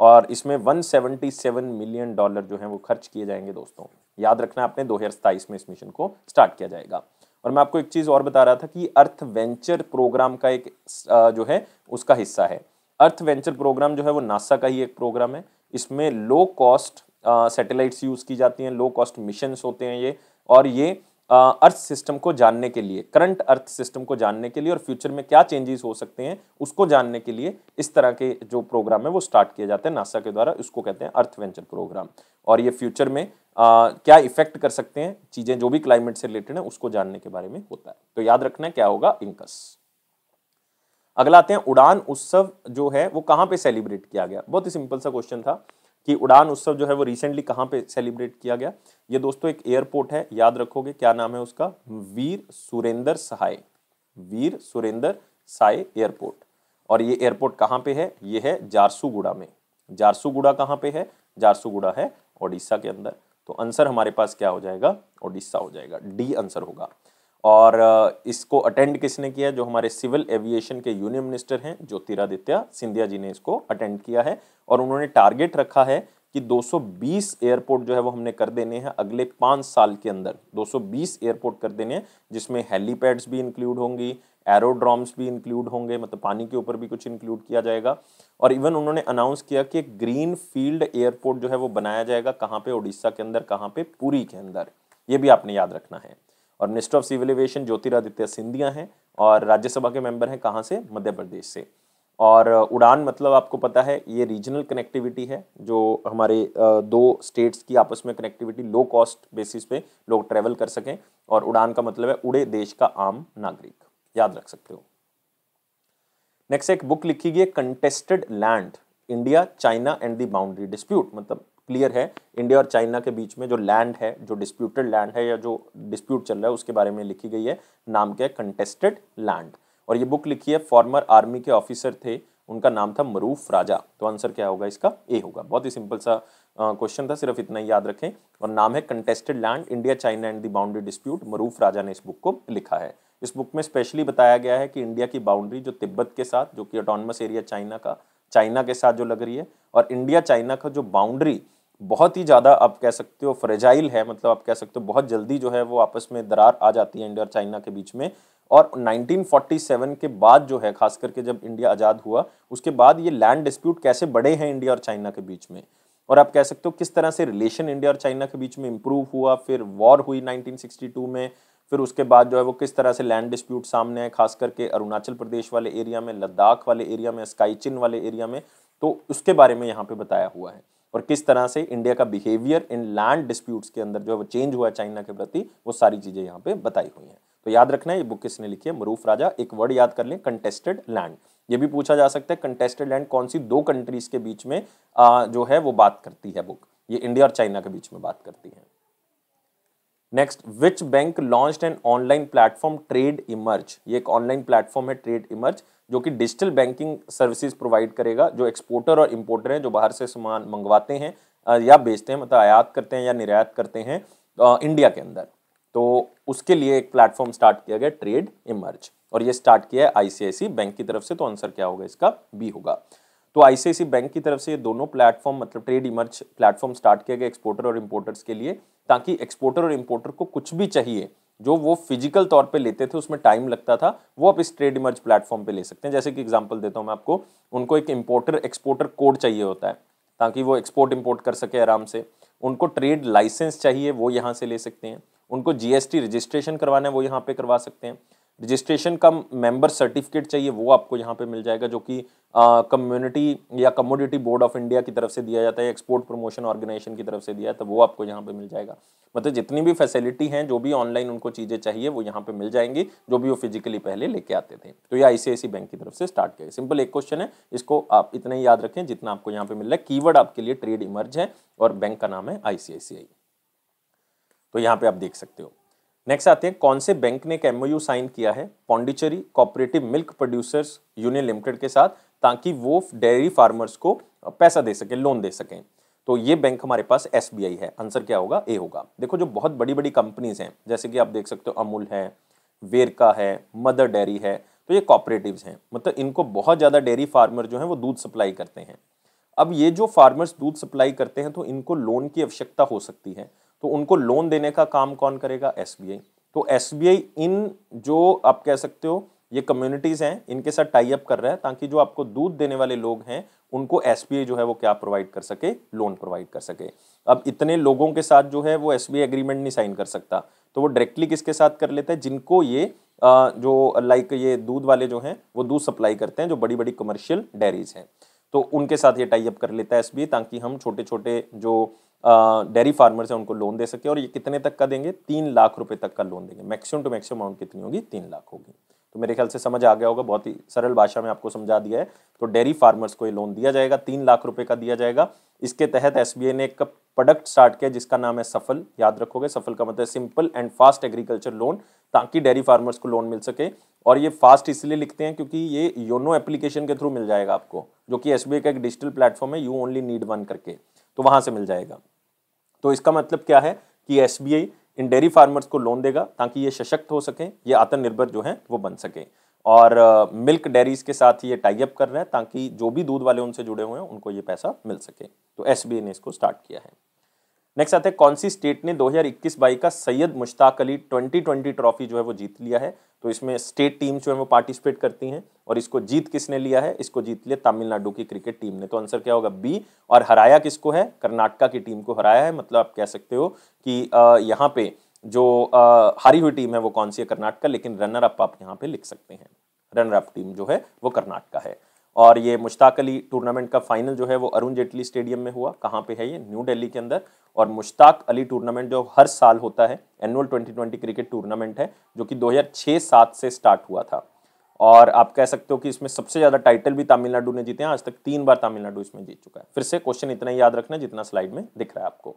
और इसमें 177 मिलियन डॉलर जो है वो खर्च किए जाएँगे दोस्तों। याद रखना आपने, दो हज़ार सताइस में इस मिशन को स्टार्ट किया जाएगा। और मैं आपको एक चीज़ और बता रहा था कि अर्थ वेंचर प्रोग्राम का एक जो है, उसका हिस्सा है। अर्थ वेंचर प्रोग्राम जो है वो नासा का ही एक प्रोग्राम है। इसमें लो कॉस्ट सैटेलाइट्स यूज़ की जाती हैं लो कॉस्ट मिशंस होते हैं ये और ये अर्थ सिस्टम को जानने के लिए करंट अर्थ सिस्टम को जानने के लिए और फ्यूचर में क्या चेंजेस हो सकते हैं उसको जानने के लिए इस तरह के जो प्रोग्राम है वो स्टार्ट किए जाते हैं नासा के द्वारा इसको कहते हैं अर्थ वेंचर प्रोग्राम और ये फ्यूचर में आ, क्या इफ़ेक्ट कर सकते हैं चीज़ें जो भी क्लाइमेट से रिलेटेड है उसको जानने के बारे में होता है। तो याद रखना है क्या होगा इंकस अगला आते हैं उड़ान उत्सव जो है वो कहाँ पे सेलिब्रेट किया गया? बहुत ही सिंपल सा क्वेश्चन था। कि उड़ान उत्सव जो है वो रिसेंटली कहाँ पे सेलिब्रेट किया गया? ये दोस्तों एक एयरपोर्ट है, याद रखोगे, क्या नाम है उसका? वीर सुरेंद्र सहाय। वीर सुरेंद्र साय एयरपोर्ट और ये एयरपोर्ट कहाँ पे है? ये है जारसूगुड़ा में। जारसूगुड़ा कहाँ पे है? जारसूगुड़ा है ओडिशा के अंदर। तो आंसर हमारे पास क्या हो जाएगा? ओडिशा हो जाएगा। डी आंसर होगा। और इसको अटेंड किसने किया जो हमारे सिविल एविएशन के यूनियन मिनिस्टर हैं, ज्योतिरादित्य सिंधिया जी ने इसको अटेंड किया है और उन्होंने टारगेट रखा है कि 220 एयरपोर्ट जो है वो हमने कर देने हैं अगले पाँच साल के अंदर। 220 एयरपोर्ट कर देने हैं, जिसमें हेलीपैड्स भी इंक्लूड होंगी एरोड्रॉम्स भी इंक्लूड होंगे मतलब पानी के ऊपर भी कुछ इंक्लूड किया जाएगा। और इवन उन्होंने अनाउंस किया कि ग्रीन फ़ील्ड एयरपोर्ट जो है वो बनाया जाएगा कहाँ पे? उड़ीसा के अंदर, कहाँ पे? पुरी के अंदर। ये भी आपने याद रखना है। और minister of civil aviation Jyotiraditya Scindia हैं और राज्यसभा के मेंबर हैं कहाँ से? मध्य प्रदेश से। और उड़ान मतलब आपको पता है, ये रीजनल कनेक्टिविटी है, जो हमारे दो स्टेट्स की आपस में कनेक्टिविटी लो कॉस्ट बेसिस पे लोग ट्रेवल कर सकें। और उड़ान का मतलब है उड़े देश का आम नागरिक। याद रख सकते हो। नेक्स्ट एक बुक लिखी गई है contested land India China and the boundary dispute मतलब क्लियर है इंडिया और चाइना के बीच में जो लैंड है, जो डिस्प्यूटेड लैंड है या जो डिस्प्यूट चल रहा है, उसके बारे में लिखी गई है, नाम क्या है? कंटेस्टेड लैंड और ये बुक लिखी है फॉर्मर आर्मी के ऑफिसर थे, उनका नाम था मरूफ राजा। तो आंसर क्या होगा इसका? ए होगा। बहुत ही सिंपल सा क्वेश्चन था, सिर्फ़ इतना ही याद रखें। और नाम है contested land India China and the boundary dispute Maroof Raza ने इस बुक को लिखा है। इस बुक में स्पेशली बताया गया है कि इंडिया की बाउंड्री जो तिब्बत के साथ, जो कि ऑटोनमस एरिया चाइना का चाइना के साथ जो लग रही है, और इंडिया चाइना का जो बाउंड्री बहुत ही ज़्यादा आप कह सकते हो फ्रेजाइल है मतलब आप कह सकते हो बहुत जल्दी जो है वो आपस में दरार आ जाती है इंडिया और चाइना के बीच में। और 1947 के बाद जो है, खास करके जब इंडिया आज़ाद हुआ, उसके बाद ये लैंड डिस्प्यूट कैसे बढ़े हैं इंडिया और चाइना के बीच में? और आप कह सकते हो किस तरह से रिलेशन इंडिया और चाइना के बीच में इम्प्रूव हुआ, फिर वॉर हुई 1962 में, फिर उसके बाद जो है वो किस तरह से लैंड डिस्प्यूट सामने आए, खास करके अरुणाचल प्रदेश वाले एरिया में, लद्दाख वाले एरिया में स्काईचिन वाले एरिया में तो उसके बारे में यहाँ पे बताया हुआ है। और किस तरह से इंडिया का बिहेवियर इन लैंड डिस्प्यूट्स के अंदर जो है वो चेंज हुआ चाइना के प्रति वो सारी चीज़ें यहाँ पे बताई हुई हैं। तो याद रखना है ये बुक किसने लिखी है? मरूफ राजा। एक वर्ड याद कर लें कंटेस्टेड लैंड ये भी पूछा जा सकता है कंटेस्टेड लैंड कौन सी दो कंट्रीज़ के बीच में आ, जो है वो बात करती है बुक ये इंडिया और चाइना के बीच में बात करती है। Next which bank launch an online platform trade emerge ये एक ऑनलाइन प्लेटफॉर्म है ट्रेड इमर्ज जो कि डिजिटल बैंकिंग सर्विसेज़ प्रोवाइड करेगा, जो एक्सपोर्टर और इम्पोर्टर हैं, जो बाहर से सामान मंगवाते हैं या बेचते हैं मतलब आयात करते हैं या निर्यात करते हैं इंडिया के अंदर। तो उसके लिए एक प्लेटफॉर्म स्टार्ट किया गया ट्रेड इमर्ज और ये स्टार्ट किया है आईसीआईसी बैंक की तरफ़ से तो आंसर क्या होगा इसका? बी होगा। तो आईसीआईसी बैंक की तरफ़ से ये दोनों प्लेटफॉर्म मतलब ट्रेड इमर्ज प्लेटफॉर्म स्टार्ट किया गया एक्सपोर्टर और इम्पोर्टर्स के लिए, ताकि एक्सपोर्टर और इम्पोर्टर को कुछ भी चाहिए, जो वो फ़िज़िकल तौर पे लेते थे, उसमें टाइम लगता था, वो आप इस ट्रेड इमर्ज प्लेटफॉर्म पे ले सकते हैं। जैसे कि एग्जांपल देता हूँ मैं आपको, उनको एक इम्पोर्टर एक्सपोर्टर कोड चाहिए होता है, ताकि वो एक्सपोर्ट इम्पोर्ट कर सके आराम से। उनको ट्रेड लाइसेंस चाहिए, वो यहाँ से ले सकते हैं। उनको जीएसटी रजिस्ट्रेशन करवाना है, वो यहाँ पे करवा सकते हैं। रजिस्ट्रेशन का मेंबर सर्टिफिकेट चाहिए, वो आपको यहाँ पे मिल जाएगा, जो कि कम्युनिटी या कमोडिटी बोर्ड ऑफ़ इंडिया की तरफ़ से दिया जाता है एक्सपोर्ट प्रमोशन ऑर्गेनाइजेशन की तरफ़ से दिया है तो वो आपको यहाँ पे मिल जाएगा। मतलब जितनी भी फैसिलिटी हैं, जो भी ऑनलाइन उनको चीज़ें चाहिए, वो यहाँ पे मिल जाएँगी, जो भी वो फिजिकली पहले लेके आते थे। तो ये आई बैंक की तरफ़ से स्टार्ट किया सिंपल एक क्वेश्चन है, इसको आप इतना ही याद रखें, जितना आपको यहाँ पे मिल रहा है। कीवर्ड आपके लिए ट्रेड इमर्ज है, और बैंक का नाम है आईसीआईसीआई तो यहाँ पे आप देख सकते हो। नेक्स्ट आते हैं, कौन से बैंक ने एक एमओयू साइन किया है? Pondicherry cooperative milk producers union limited के साथ, ताकि वो डेयरी फार्मर्स को पैसा दे सके लोन दे सकें। तो ये बैंक हमारे पास एसबीआई है। आंसर क्या होगा? ए होगा। देखो, जो बहुत बड़ी बड़ी कंपनीज़ हैं, जैसे कि आप देख सकते हो अमूल है वेरका है मदर डेयरी है तो ये कॉपरेटिव्स हैं। मतलब इनको बहुत ज़्यादा डेयरी फार्मर जो हैं, वो दूध सप्लाई करते हैं। अब ये जो फार्मर्स दूध सप्लाई करते हैं तो इनको लोन की आवश्यकता हो सकती है। तो उनको लोन देने का काम कौन करेगा? एस तो एस इन जो आप कह सकते हो, ये कम्युनिटीज़ हैं, इनके साथ टाई अप कर रहा है ताकि जो आपको दूध देने वाले लोग हैं, उनको एस जो है वो क्या प्रोवाइड कर सके? लोन प्रोवाइड कर सके। अब इतने लोगों के साथ जो है वो एसबीआई एग्रीमेंट नहीं साइन कर सकता। तो वो डायरेक्टली किसके साथ कर लेता है? जिनको ये जो लाइक ये दूध वाले जो हैं, वो दूध सप्लाई करते हैं, जो बड़ी बड़ी कमर्शियल डेयरीज हैं। तो उनके साथ ये टाई अप कर लेता है एसबीआई ताकि हम छोटे छोटे जो डेयरी फार्मर्स हैं, उनको लोन दे सके और ये कितने तक का देंगे? तीन लाख रुपए तक का लोन देंगे। मैक्सिमम टू मैक्सिमम अमाउंट कितनी होगी? तीन लाख होगी। तो मेरे ख्याल से समझ आ गया होगा, बहुत ही सरल भाषा में आपको समझा दिया है। तो डेयरी फार्मर्स को ये लोन दिया जाएगा, तीन लाख रुपए का दिया जाएगा। इसके तहत एसबीआई ने एक प्रोडक्ट स्टार्ट किया, जिसका नाम है सफल। याद रखोगे, सफल का मतलब simple and fast agriculture loan, ताकि डेयरी फार्मर्स को लोन मिल सके। और ये फास्ट इसलिए लिखते हैं क्योंकि ये योनो एप्लीकेशन के थ्रू मिल जाएगा आपको, जो कि एसबीआई का एक डिजिटल प्लेटफॉर्म है, यू ओनली नीड वन करके। तो वहाँ से मिल जाएगा। तो इसका मतलब क्या है कि एसबीआई इन डेयरी फार्मर्स को लोन देगा ताकि ये सशक्त हो सकें, ये आत्मनिर्भर जो हैं, वो बन सकें। और मिल्क डेयरीज के साथ ये टाई अप कर रहे हैं ताकि जो भी दूध वाले उनसे जुड़े हुए हैं, उनको ये पैसा मिल सके। तो एसबीआई ने इसको स्टार्ट किया है। नेक्स्ट आते हैं, कौन सी स्टेट ने 2021 बाई का सैयद मुश्ताक अली 2020 ट्रॉफी जो है वो जीत लिया है? तो इसमें स्टेट टीम जो है वो पार्टिसिपेट करती हैं और इसको जीत किसने लिया है? इसको जीत लिया तमिलनाडु की क्रिकेट टीम ने। तो आंसर क्या होगा? बी और हराया किसको है? कर्नाटका की टीम को हराया है। मतलब आप कह सकते हो कि यहाँ पे जो हारी हुई टीम है वो कौन सी है? कर्नाटका। लेकिन रनर अप आप यहाँ पे लिख सकते हैं। रनर अप टीम जो है वो कर्नाटका है। और ये मुश्ताक अली टूर्नामेंट का फाइनल जो है वो अरुण जेटली स्टेडियम में हुआ। कहाँ पे है ये? न्यू दिल्ली के अंदर। और मुश्ताक अली टूर्नामेंट जो हर साल होता है एनुअल 2020 क्रिकेट टूर्नामेंट है, जो कि 2006-7 से स्टार्ट हुआ था। और आप कह सकते हो कि इसमें सबसे ज़्यादा टाइटल भी तमिलनाडु ने जीते हैं। आज तक तीन बार तमिलनाडु इसमें जीत चुका है। फिर से क्वेश्चन इतना ही याद रखना जितना स्लाइड में दिख रहा है आपको।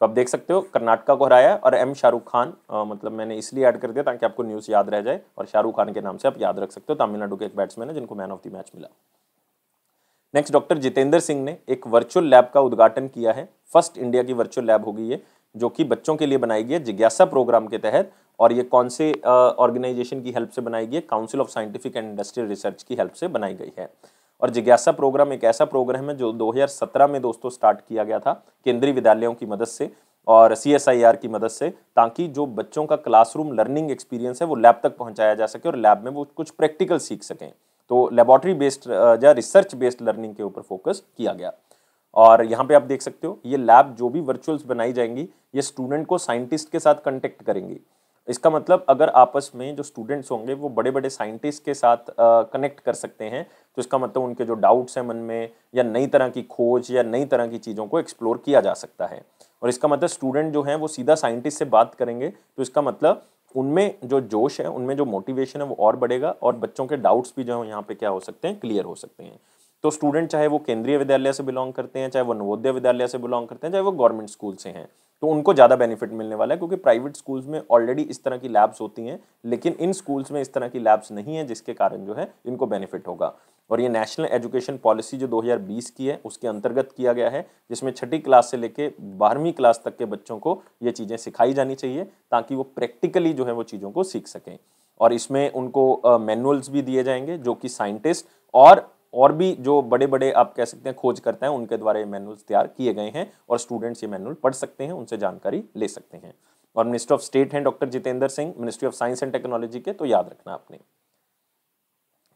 तो आप देख सकते हो कर्नाटका को हराया और एम शाहरुख खान आ, मतलब मैंने इसलिए ऐड कर दिया ताकि आपको न्यूज़ याद रह जाए और शाहरुख खान के नाम से आप याद रख सकते हो तमिलनाडु के एक बैट्समैन है जिनको मैन ऑफ़ द मैच मिला। नेक्स्ट डॉक्टर जितेंद्र सिंह ने एक वर्चुअल लैब का उद्घाटन किया है। फ़र्स्ट इंडिया की वर्चुअल लैब होगी ये जो कि बच्चों के लिए बनाई गई है जिज्ञासा प्रोग्राम के तहत। और ये कौन से ऑर्गेनाइजेशन की हेल्प से बनाई गई है? Council of scientific and industrial research की हेल्प से बनाई गई है। और जिज्ञासा प्रोग्राम एक ऐसा प्रोग्राम है जो 2017 में दोस्तों स्टार्ट किया गया था, केंद्रीय विद्यालयों की मदद से और सीएसआईआर की मदद से, ताकि जो बच्चों का क्लासरूम लर्निंग एक्सपीरियंस है वो लैब तक पहुँचाया जा सके और लैब में वो कुछ प्रैक्टिकल सीख सकें। तो लेबोरेटरी बेस्ड या रिसर्च बेस्ड लर्निंग के ऊपर फोकस किया गया। और यहाँ पे आप देख सकते हो, ये लैब जो भी वर्चुअल्स बनाई जाएँगी, ये स्टूडेंट को साइंटिस्ट के साथ कंटेक्ट करेंगी। इसका मतलब अगर आपस में जो स्टूडेंट्स होंगे, वो बड़े बड़े साइंटिस्ट के साथ कनेक्ट कर सकते हैं तो इसका मतलब उनके जो डाउट्स हैं मन में, या नई तरह की खोज, या नई तरह की चीज़ों को एक्सप्लोर किया जा सकता है। और इसका मतलब स्टूडेंट जो हैं, वो सीधा साइंटिस्ट से बात करेंगे तो इसका मतलब उनमें जो जोश है, उनमें जो मोटिवेशन है, वो और बढ़ेगा, और बच्चों के डाउट्स भी जो है यहाँ पे क्या हो सकते हैं क्लियर हो सकते हैं। तो स्टूडेंट चाहे वो केंद्रीय विद्यालय से बिलोंग करते हैं, चाहे वो नवोदय विद्यालय से बिलोंग करते हैं, चाहे वो गवर्नमेंट स्कूल से हैं तो उनको ज़्यादा बेनिफिट मिलने वाला है, क्योंकि प्राइवेट स्कूल्स में ऑलरेडी इस तरह की लैब्स होती हैं, लेकिन इन स्कूल्स में इस तरह की लैब्स नहीं है, जिसके कारण जो है, इनको बेनिफिट होगा। और ये नेशनल एजुकेशन पॉलिसी जो 2020 की है, उसके अंतर्गत किया गया है, जिसमें छठी क्लास से लेके बारहवीं क्लास तक के बच्चों को ये चीज़ें सिखाई जानी चाहिए, ताकि वो प्रैक्टिकली जो है वो चीज़ों को सीख सकें। और इसमें उनको मैनुअल्स भी दिए जाएँगे, जो कि साइंटिस्ट और और भी जो बड़े बड़े आप कह सकते हैं खोज करते हैं, उनके द्वारा ये मैनुअल्स तैयार किए गए हैं और स्टूडेंट्स ये मैनुअल पढ़ सकते हैं, उनसे जानकारी ले सकते हैं। और मिनिस्टर ऑफ़ स्टेट हैं doctor Jitendra Singh ministry of science and technology के तो याद रखना आपने।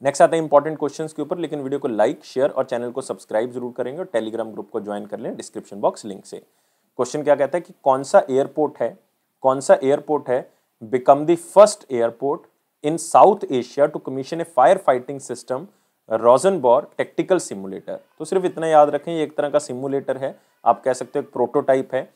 नेक्स्ट आता है इंपॉर्टेंट क्वेश्चन के ऊपर, लेकिन वीडियो को लाइक शेयर और चैनल को सब्सक्राइब ज़रूर करेंगे और टेलीग्राम ग्रुप को ज्वाइन कर लें डिस्क्रिप्शन बॉक्स लिंक से। क्वेश्चन क्या कहता है कि कौन सा एयरपोर्ट है? कौन सा एयरपोर्ट है? Become the first airport in South Asia to commission a fire fighting system Rosenbauer tactical simulator तो सिर्फ़ इतना याद रखें, ये एक तरह का सिमुलेटर है। आप कह सकते हो एक प्रोटोटाइप है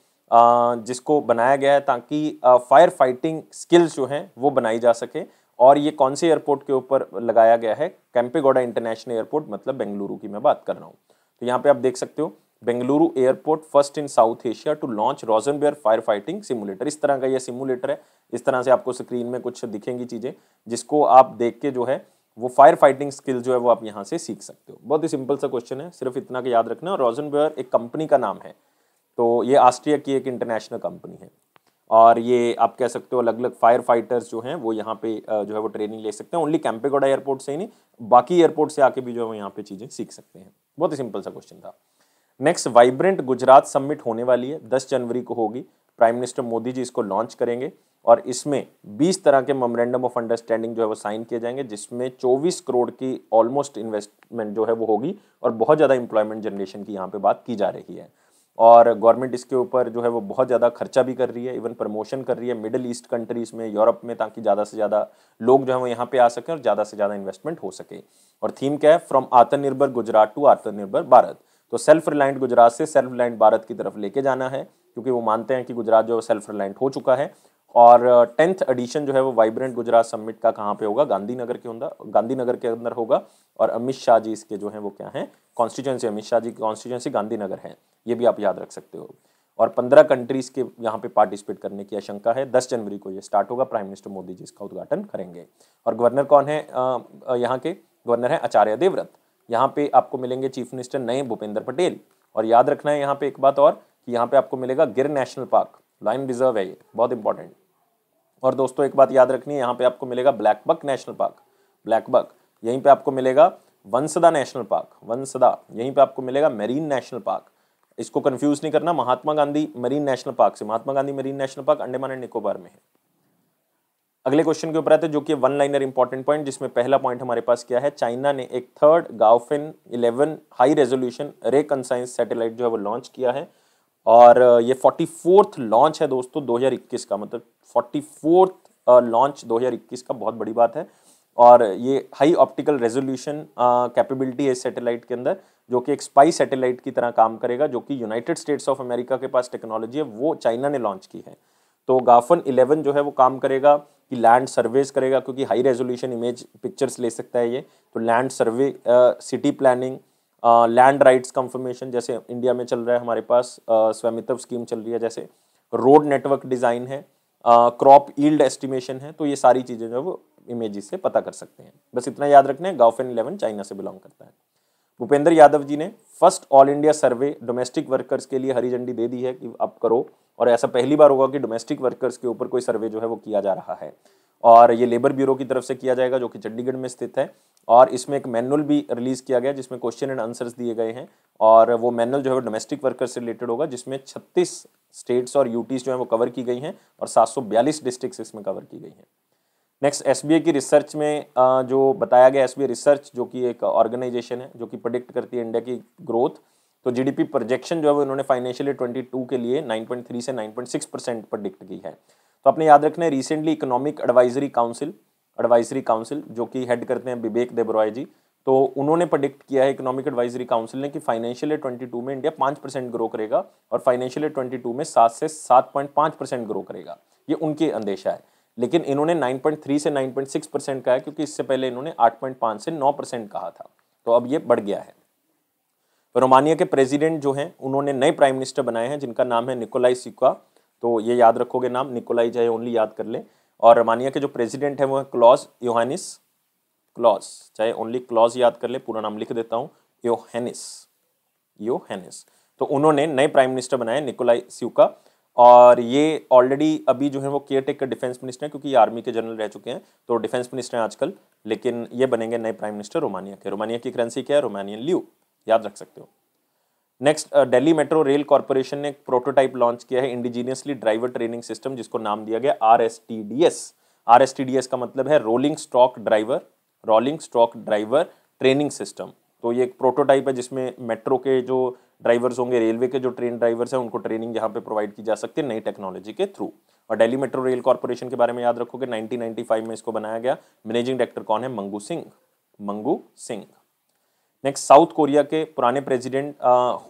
जिसको बनाया गया है ताकि फायर फाइटिंग स्किल्स जो हैं, वो बनाई जा सके। और ये कौन से एयरपोर्ट के ऊपर लगाया गया है? कैंपेगौड़ा इंटरनेशनल एयरपोर्ट मतलब बेंगलुरु की मैं बात कर रहा हूँ। तो यहाँ पे आप देख सकते हो, Bengaluru airport first in South Asia to launch Rosenbauer fire fighting simulator इस तरह का ये सिमुलेटर है। इस तरह से आपको स्क्रीन में कुछ दिखेंगी चीज़ें, जिसको आप देख के जो है, वो फायर फाइटिंग स्किल जो है, वो आप यहाँ से सीख सकते हो। बहुत ही सिंपल सा क्वेश्चन है, सिर्फ़ इतना का याद रखना। और बेयर एक कंपनी का नाम है। तो ये ऑस्ट्रिया की एक इंटरनेशनल कंपनी है। और ये आप कह सकते हो अलग अलग फायर फाइटर्स जो हैं, वो यहाँ पे जो है वो ट्रेनिंग ले सकते हैं। ओनली कैंपेगोडा एयरपोर्ट से ही नहीं, बाकी एयरपोर्ट से आके भी जो है वो यहाँ पे चीज़ें सीख सकते हैं। बहुत ही सिंपल सा क्वेश्चन था। नेक्स्ट वाइब्रेंट गुजरात समिट होने वाली है, दस जनवरी को होगी। प्राइम मिनिस्टर मोदी जी इसको लॉन्च करेंगे और इसमें 20 तरह के मेमोरेंडम ऑफ़ अंडरस्टैंडिंग जो है वो साइन किए जाएँगे, जिसमें 24 करोड़ की ऑलमोस्ट इन्वेस्टमेंट जो है वो होगी और बहुत ज़्यादा इंप्लॉयमेंट जनरेशन की यहाँ पे बात की जा रही है। और गवर्नमेंट इसके ऊपर जो है वो बहुत ज़्यादा खर्चा भी कर रही है, इवन प्रमोशन कर रही है मिडिल ईस्ट कंट्रीज़ में, यूरोप में, ताकि ज़्यादा से ज़्यादा लोग जो है वो यहाँ पे आ सकें और ज़्यादा से ज़्यादा इन्वेस्टमेंट हो सके। और थीम क्या है? फ्रॉम आत्मनिर्भर गुजरात टू आत्मनिर्भर भारत। तो सेल्फ रिलायंट गुजरात से सेल्फ रिलायंट भारत की तरफ़ लेके जाना है, क्योंकि वो मानते हैं कि गुजरात जो है सेल्फ रिलायंट हो चुका है। और टेंथ एडिशन जो है वो वाइब्रेंट गुजरात समिट का कहाँ पे होगा? गांधीनगर के अंदर गांधीनगर के अंदर होगा और अमित शाह जी इसके जो है वो क्या है? कॉन्स्टिट्यूंसी अमित शाह जी की कॉन्स्टिट्यूंसी गांधीनगर है। ये भी आप याद रख सकते हो। और पंद्रह कंट्रीज़ के यहाँ पे पार्टिसिपेट करने की आशंका है। दस जनवरी को ये स्टार्ट होगा। प्राइम मिनिस्टर मोदी जी इसका उद्घाटन करेंगे। और गवर्नर कौन है? यहाँ के गवर्नर है आचार्य देवव्रत। यहाँ पे आपको मिलेंगे चीफ मिनिस्टर नए भूपेंद्र पटेल। और याद रखना है यहाँ पे एक बात और कि यहाँ पे आपको मिलेगा गिर नेशनल पार्क। लाइन रिज़र्व है ये। बहुत इंपॉर्टेंट और दोस्तों, एक बात याद रखनी है, यहाँ पे आपको मिलेगा blackbuck national park blackbuck यहीं पे आपको मिलेगा वंसदा नेशनल पार्क वंसदा, यहीं पे आपको मिलेगा मेरीन नेशनल पार्क इसको कंफ्यूज नहीं करना, Mahatma Gandhi marine national park से। Mahatma Gandhi marine national park Andaman and Nicobar में है। अगले क्वेश्चन के ऊपर आते हैं, जो कि वन लाइनर इंपॉर्टेंट पॉइंट जिसमें पहला पॉइंट हमारे पास क्या है? चाइना ने एक third Gaofen 11 high resolution reconnaissance satellite जो है वो लॉन्च किया है। और, ये फोर्टी फोर्थ लॉन्च है दोस्तों 2021 का मतलब फोर्टी फोर्थ लॉन्च 2021 का बहुत बड़ी बात है। और ये हाई ऑप्टिकल रेजोल्यूशन कैपेबिलिटी है इस सैटेलाइट के अंदर, जो कि एक स्पाई सैटेलाइट की तरह काम करेगा, जो कि यूनाइटेड स्टेट्स ऑफ़ अमेरिका के पास टेक्नोलॉजी है, वो चाइना ने लॉन्च की है। तो गाफन 11 जो है वो काम करेगा कि लैंड सर्वेस करेगा, क्योंकि हाई रेजोल्यूशन इमेज पिक्चर्स ले सकता है ये। तो land survey city planning land rights confirmation जैसे इंडिया में चल रहा है हमारे पास स्वामित्व स्कीम चल रही है, जैसे रोड नेटवर्क डिज़ाइन है। क्रॉप ईल्ड एस्टिमेशन है तो ये सारी चीज़ें जो वो से पता कर सकते हैं। बस इतना याद रखना है गाउफेन इलेवन चाइना से बिलोंग करता है। भूपेंद्र यादव जी ने first all India survey domestic workers के लिए हरी झंडी दे दी है कि अब करो, और ऐसा पहली बार होगा कि डोमेस्टिक वर्कर्स के ऊपर कोई सर्वे जो है वो किया जा रहा है। और ये लेबर ब्यूरो की तरफ़ से किया जाएगा, जो कि चंडीगढ़ में स्थित है। और इसमें एक मैनुअल भी रिलीज़ किया गया, जिसमें क्वेश्चन एंड आंसर्स दिए गए हैं। और वो मैनुअल जो है वो डोमेस्टिक वर्कर्स से रिलेटेड होगा, जिसमें 36 स्टेट्स और यूटीज जो है वो कवर की गई हैं और 742 डिस्ट्रिक्ट्स इसमें कवर की गई हैं। नेक्स्ट एस की रिसर्च में जो बताया गया एस रिसर्च, जो कि एक ऑर्गेनाइजेशन है, जो कि प्रोडिक्ट करती है इंडिया की ग्रोथ तो जीडीपी प्रोजेक्शन जो है वो इन्होंने फाइनेंशियल ट्वेंटी टू के लिए 9.3 से 9.6 परसेंट प्रोडिक्ट की है। तो आपने याद रखना है recently economic advisory council advisory council जो कि हेड करते हैं विवेक देबरॉय जी तो उन्होंने प्रोडिक्ट किया है इकोनॉमिक एडवाइजरी काउंसिल ने कि फाइनेंशियल ईयर ट्वेंटी में इंडिया पाँच परसेंट ग्रो करेगा और फाइनेंशियल ईयर ट्वेंटी में सात से सात पॉइंट पाँच परसेंट ग्रो करेगा। ये उनके अंदेशा है। लेकिन इन्होंने नाइन पॉइंट थ्री से नाइन पॉइंट सिक्स परसेंट कहा है क्योंकि इससे पहले इन्होंने आठ पॉइंट पाँच से नौ परसेंट कहा था। तो अब ये बढ़ गया है। रोमानिया के प्रेसिडेंट जो हैं, उन्होंने नए प्राइम मिनिस्टर बनाए हैं, जिनका नाम है निकोलाई सिक्का तो ये याद रखोगे नाम, निकोलाई चाहे ओनली याद कर ले। और रोमानिया के जो प्रेसिडेंट हैं, वो है क्लॉज योहानिस। क्लॉज चाहे ओनली क्लॉज याद कर ले, पूरा नाम लिख देता हूँ। योहेनिस। योहेनिस। तो उन्होंने नए प्राइम मिनिस्टर बनाए, निकोलाई सिक्का और ये ऑलरेडी अभी जो है, वो केयर टेकर डिफेंस मिनिस्टर हैं, क्योंकि ये आर्मी के जनरल रह चुके हैं तो डिफेंस मिनिस्टर हैं आजकल। लेकिन ये बनेंगे नए प्राइम मिनिस्टर रोमानिया के। रोमानिया की करेंसी क्या है? रोमानियन ल्यू याद रख सकते हो। Next Delhi metro rail corporation ने एक प्रोटोटाइप लॉन्च किया है इंडिजीनियसली ड्राइवर ट्रेनिंग सिस्टम जिसको नाम दिया गया R S T D S R S T D S का मतलब है rolling stock driver rolling stock driver training system तो ये एक प्रोटोटाइप है जिसमें मेट्रो के जो ड्राइवर्स होंगे रेलवे के जो ट्रेन ड्राइवर्स हैं, उनको ट्रेनिंग यहाँ पे प्रोवाइड की जा सकती है नई टेक्नोलॉजी के थ्रू और दिल्ली मेट्रो रेल कॉरपोरेशन के बारे में याद रखोगे 1995 में इसको बनाया गया। मैनेजिंग डायरेक्टर कौन है? Mangu Singh. Mangu Singh. Next south Korea के पुराने प्रेसिडेंट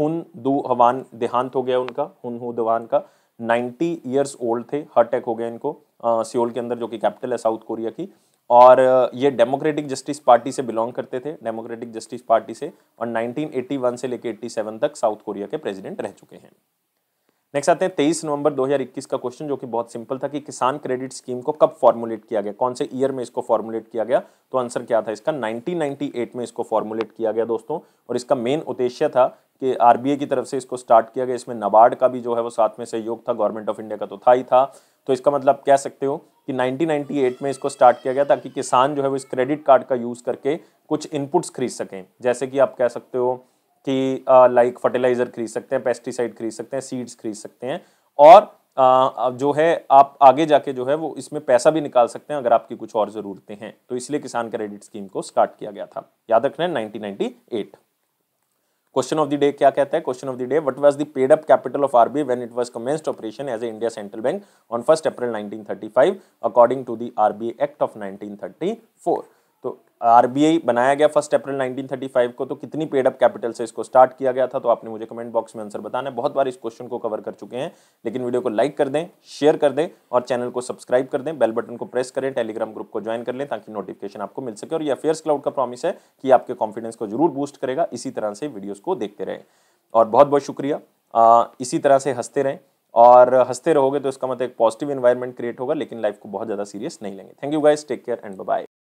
हुन दू हवान देहांत हो गया उनका हुन हु दवान का। 90 इयर्स ओल्ड थे हार्ट अटैक हो गया इनको सियोल के अंदर, जो कि कैपिटल है साउथ कोरिया की। और ये डेमोक्रेटिक जस्टिस पार्टी से बिलोंग करते थे डेमोक्रेटिक जस्टिस पार्टी से। और 1981 से लेकर 87 तक साउथ कोरिया के प्रेसिडेंट रह चुके हैं। नेक्स्ट आते हैं, तेईस नवंबर 2021 का क्वेश्चन जो कि बहुत सिंपल था कि किसान क्रेडिट स्कीम को कब फॉर्मुलेट किया गया, कौन से ईयर में इसको फॉर्मुलेट किया गया तो आंसर क्या था इसका? 1998 में इसको फॉर्मुलेट किया गया दोस्तों, और इसका मेन उद्देश्य था कि आरबीआई की तरफ़ से इसको स्टार्ट किया गया, इसमें नबार्ड का भी जो है वो साथ में सहयोग था गवर्नमेंट ऑफ़ इंडिया का तो था ही था तो इसका मतलब कह सकते हो कि 1998 में इसको स्टार्ट किया गया ताकि किसान जो है वो इस क्रेडिट कार्ड का यूज़ करके कुछ इनपुट्स खरीद सकें, जैसे कि आप कह सकते हो कि लाइक फर्टिलाइज़र खरीद सकते हैं पेस्टिसाइड खरीद सकते हैं सीड्स खरीद सकते हैं और जो है आप आगे जाके जो है वो इसमें पैसा भी निकाल सकते हैं अगर आपकी कुछ और ज़रूरतें हैं। तो इसलिए किसान क्रेडिट स्कीम को स्टार्ट किया गया था। याद रखना है nineteen question of the day क्या कहता है? Question of the day what was the paid up capital of RBI when it was commenced operation as a India central bank on 1 April 1935 according to the RBI act of 1934 तो RBI बनाया गया first अप्रैल 1935 को तो कितनी paid up capital से इसको start किया गया था तो आपने मुझे कमेंट बॉक्स में आंसर बताना है। बहुत बार इस क्वेश्चन को कवर कर चुके हैं, लेकिन वीडियो को लाइक कर दें शेयर कर दें और चैनल को सब्सक्राइब कर दें बेल बटन को प्रेस करें टेलीग्राम ग्रुप को ज्वाइन कर लें, ताकि नोटिफिकेशन आपको मिल सके। और ये अफेयर्स क्लाउड का प्रॉमिस है कि आपके कॉन्फिडेंस को ज़रूर बूस्ट करेगा। इसी तरह से वीडियोज़ को देखते रहें। और बहुत बहुत शुक्रिया। इसी तरह से हँसते रहें। और हँसते रहोगे तो इसका मतलब एक पॉजिटिव इन्वायरमेंट क्रिएट होगा, लेकिन लाइफ को बहुत ज़्यादा सीरियस नहीं लेंगे। Thank you guys take care and bye